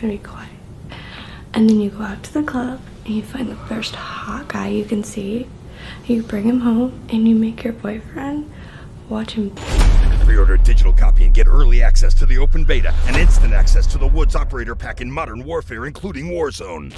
gonna be quiet. And then you go out to the club and you find the first hot guy you can see. You bring him home and you make your boyfriend watch him. Pre-order a digital copy and get early access to the open beta and instant access to the Woods Operator Pack in Modern Warfare, including Warzone.